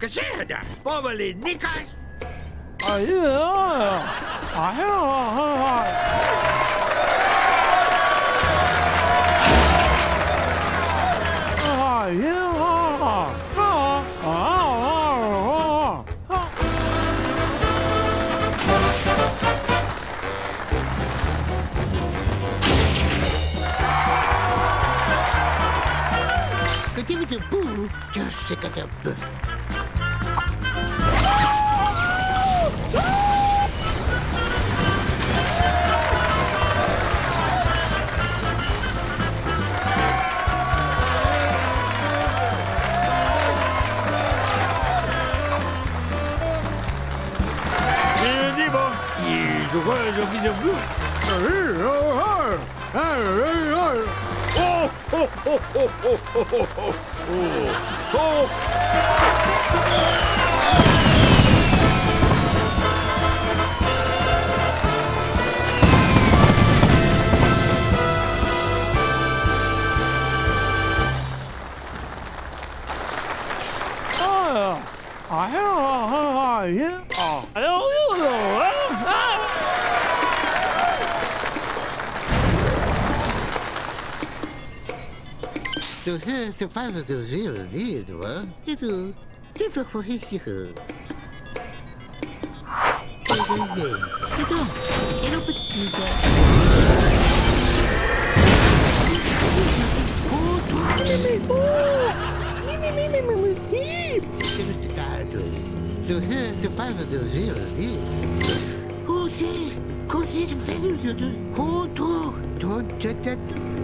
Gezegde, Bobbeli Nikas. Ah, ja, ah, ja, ah, ja. Que t'es de boue, tu sais que t'es un. Je vois les offices. ho, ho, ho, ho, ho, ho, ho, ho, ho. Oh, I don't know. Tu, tu faz o teu giro ali, tu, e tu, e tu foi isso. Então, era petita. Tu, tu faz o teu giro ali? Curte, curte, velho, curto, tu, tu, tu, tu.